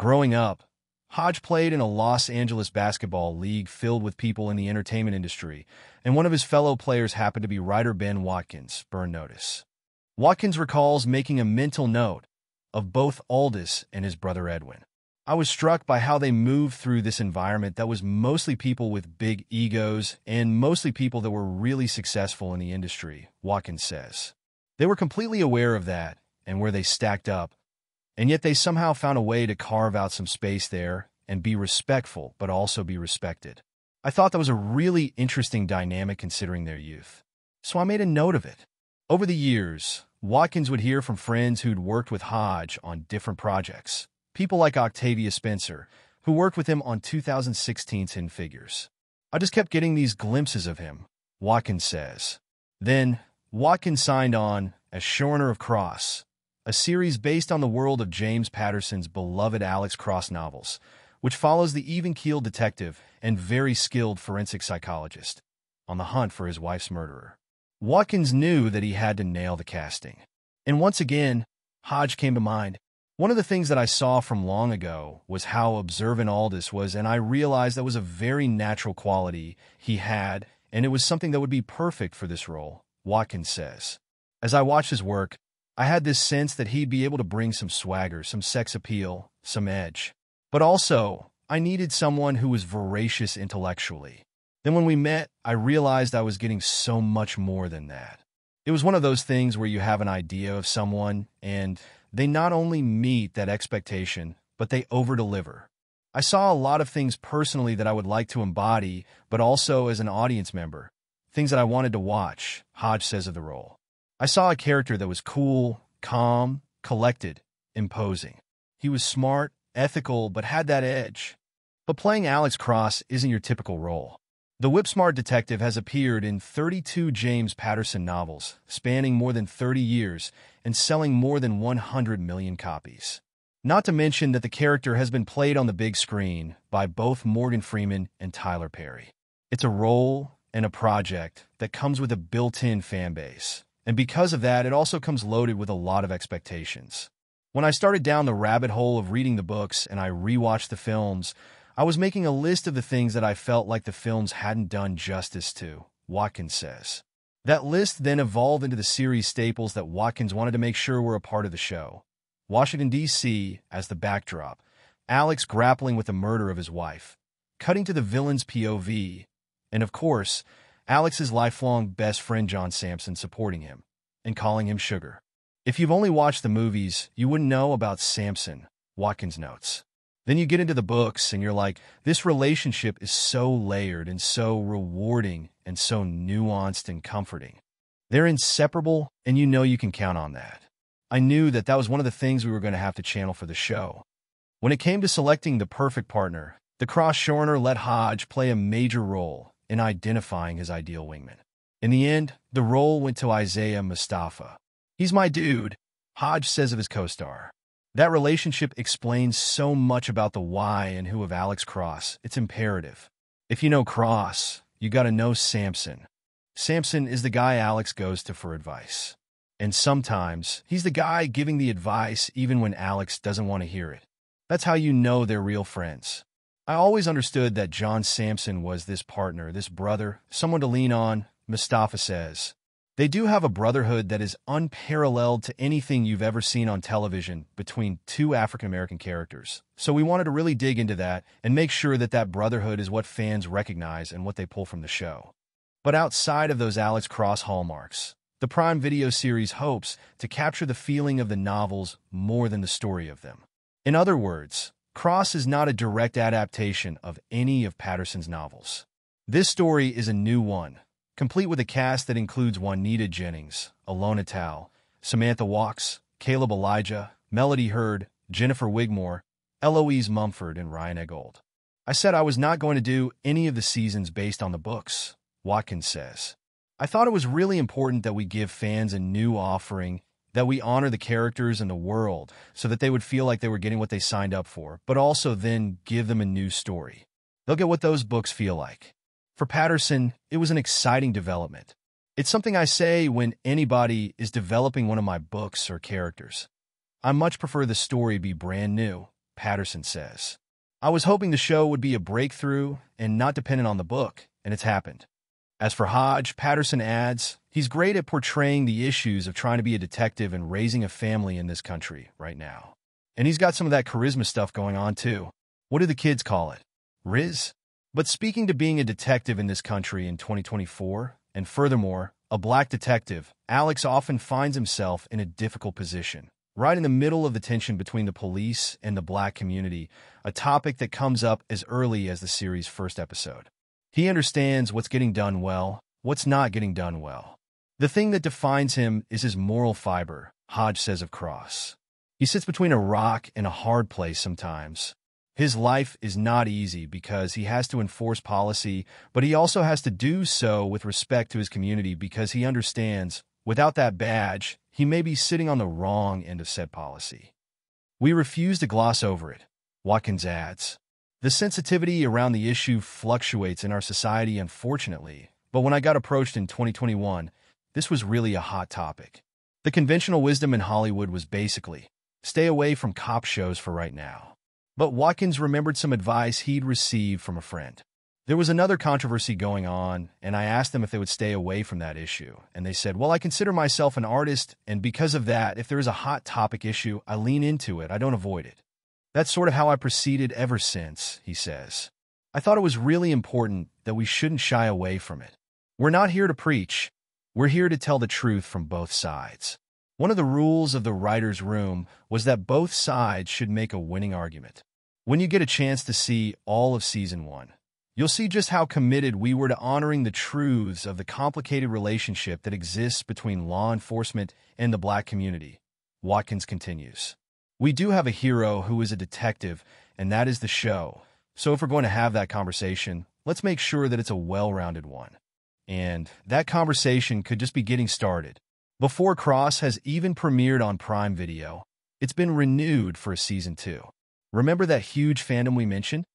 Growing up, Hodge played in a Los Angeles basketball league filled with people in the entertainment industry, and one of his fellow players happened to be writer Ben Watkins, burn notice. Watkins recalls making a mental note of both Aldis and his brother Edwin. I was struck by how they moved through this environment that was mostly people with big egos and mostly people that were really successful in the industry, Watkins says. They were completely aware of that and where they stacked up, and yet they somehow found a way to carve out some space there and be respectful, but also be respected. I thought that was a really interesting dynamic considering their youth. So I made a note of it. Over the years, Watkins would hear from friends who'd worked with Hodge on different projects. People like Octavia Spencer, who worked with him on 2016 Hidden Figures. I just kept getting these glimpses of him, Watkins says. Then, Watkins signed on as showrunner of Cross, a series based on the world of James Patterson's beloved Alex Cross novels, which follows the even-keeled detective and very skilled forensic psychologist on the hunt for his wife's murderer. Watkins knew that he had to nail the casting. And once again, Hodge came to mind. One of the things that I saw from long ago was how observant Aldis was, and I realized that was a very natural quality he had, and it was something that would be perfect for this role, Watkins says. As I watched his work, I had this sense that he'd be able to bring some swagger, some sex appeal, some edge. But also, I needed someone who was voracious intellectually. Then when we met, I realized I was getting so much more than that. It was one of those things where you have an idea of someone, and they not only meet that expectation, but they overdeliver. I saw a lot of things personally that I would like to embody, but also as an audience member, things that I wanted to watch, Hodge says of the role. I saw a character that was cool, calm, collected, imposing. He was smart, ethical, but had that edge. But playing Alex Cross isn't your typical role. The whip-smart detective has appeared in 32 James Patterson novels, spanning more than 30 years and selling more than 100 million copies. Not to mention that the character has been played on the big screen by both Morgan Freeman and Tyler Perry. It's a role and a project that comes with a built-in fan base. And because of that, it also comes loaded with a lot of expectations. When I started down the rabbit hole of reading the books and I rewatched the films, I was making a list of the things that I felt like the films hadn't done justice to, Watkins says. That list then evolved into the series staples that Watkins wanted to make sure were a part of the show. Washington, D.C. as the backdrop, Alex grappling with the murder of his wife, cutting to the villain's POV, and of course, Alex's lifelong best friend John Sampson supporting him and calling him Sugar. If you've only watched the movies, you wouldn't know about Sampson, Watkins notes. Then you get into the books and you're like, this relationship is so layered and so rewarding and so nuanced and comforting. They're inseparable, and you know you can count on that. I knew that that was one of the things we were going to have to channel for the show. When it came to selecting the perfect partner, the cross showrunner let Hodge play a major role in identifying his ideal wingman. In the end, the role went to Isaiah Mustafa. He's my dude, Hodge says of his co-star. That relationship explains so much about the why and who of Alex Cross. It's imperative. If you know Cross, you gotta know Sampson. Sampson is the guy Alex goes to for advice. And sometimes, he's the guy giving the advice even when Alex doesn't want to hear it. That's how you know they're real friends. I always understood that John Sampson was this partner, this brother, someone to lean on, Mustafa says. They do have a brotherhood that is unparalleled to anything you've ever seen on television between two African American characters. So we wanted to really dig into that and make sure that that brotherhood is what fans recognize and what they pull from the show. But outside of those Alex Cross hallmarks, the Prime Video series hopes to capture the feeling of the novels more than the story of them. In other words, Cross is not a direct adaptation of any of Patterson's novels. This story is a new one, complete with a cast that includes Juanita Jennings, Alona Tal, Samantha Walkes, Caleb Elijah, Melody Hurd, Jennifer Wigmore, Eloise Mumford, and Ryan Eggold. I said I was not going to do any of the seasons based on the books, Watkins says. I thought it was really important that we give fans a new offering, that we honor the characters and the world so that they would feel like they were getting what they signed up for, but also then give them a new story. They'll get what those books feel like. For Patterson, it was an exciting development. It's something I say when anybody is developing one of my books or characters. I much prefer the story be brand new, Patterson says. I was hoping the show would be a breakthrough and not dependent on the book, and it's happened. As for Hodge, Patterson adds, he's great at portraying the issues of trying to be a detective and raising a family in this country right now. And he's got some of that charisma stuff going on too. What do the kids call it? Riz? But speaking to being a detective in this country in 2024, and furthermore, a black detective, Alex often finds himself in a difficult position, right in the middle of the tension between the police and the black community, a topic that comes up as early as the series' first episode. He understands what's getting done well, what's not getting done well. The thing that defines him is his moral fiber, Hodge says of Cross. He sits between a rock and a hard place sometimes. His life is not easy because he has to enforce policy, but he also has to do so with respect to his community because he understands, without that badge, he may be sitting on the wrong end of said policy. We refuse to gloss over it, Watkins adds. The sensitivity around the issue fluctuates in our society, unfortunately, but when I got approached in 2021, this was really a hot topic. The conventional wisdom in Hollywood was basically, stay away from cop shows for right now. But Watkins remembered some advice he'd received from a friend. There was another controversy going on, and I asked them if they would stay away from that issue. And they said, Well, I consider myself an artist, and because of that, if there is a hot topic issue, I lean into it, I don't avoid it. That's sort of how I proceeded ever since, he says. I thought it was really important that we shouldn't shy away from it. We're not here to preach. We're here to tell the truth from both sides. One of the rules of the writer's room was that both sides should make a winning argument. When you get a chance to see all of season one, you'll see just how committed we were to honoring the truths of the complicated relationship that exists between law enforcement and the black community. Watkins continues. We do have a hero who is a detective, and that is the show. So if we're going to have that conversation, let's make sure that it's a well-rounded one. And that conversation could just be getting started. Before Cross has even premiered on Prime Video, it's been renewed for a season two. Remember that huge fandom we mentioned?